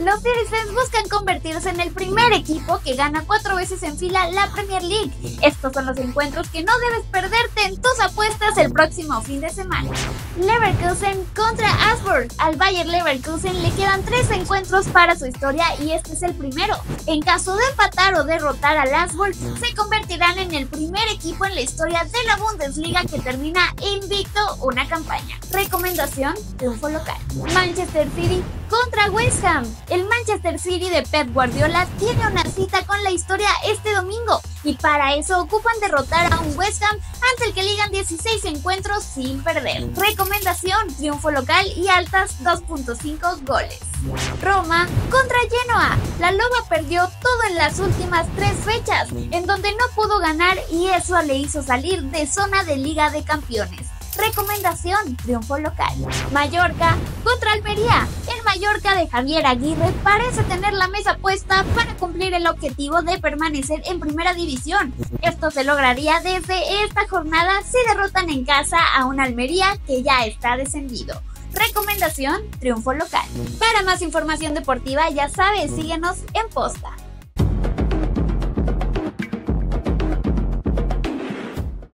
Los Citizens buscan convertirse en el primer equipo que gana cuatro veces en fila la Premier League. Estos son los encuentros que no debes perderte en tus apuestas el próximo fin de semana. Leverkusen contra Asburg. Al Bayer Leverkusen le quedan tres encuentros para su historia y este es el primero. En caso de empatar o derrotar al Asburg, se convertirán en el primer equipo en la historia de la Bundesliga que termina invicto una campaña. Recomendación, triunfo local. Manchester City contra West Ham. El Manchester City de Pep Guardiola tiene una cita con la historia este domingo y para eso ocupan derrotar a un West Ham ante el que ligan 16 encuentros sin perder. Recomendación, triunfo local y altas 2.5 goles. Roma contra Genoa. La Loba perdió todo en las últimas tres fechas, en donde no pudo ganar y eso le hizo salir de zona de Liga de Campeones. Recomendación, triunfo local. Mallorca contra Almería. Mallorca de Javier Aguirre parece tener la mesa puesta para cumplir el objetivo de permanecer en primera división. Esto se lograría desde esta jornada si derrotan en casa a un Almería que ya está descendido. Recomendación, triunfo local. Para más información deportiva, ya sabes, síguenos en posta.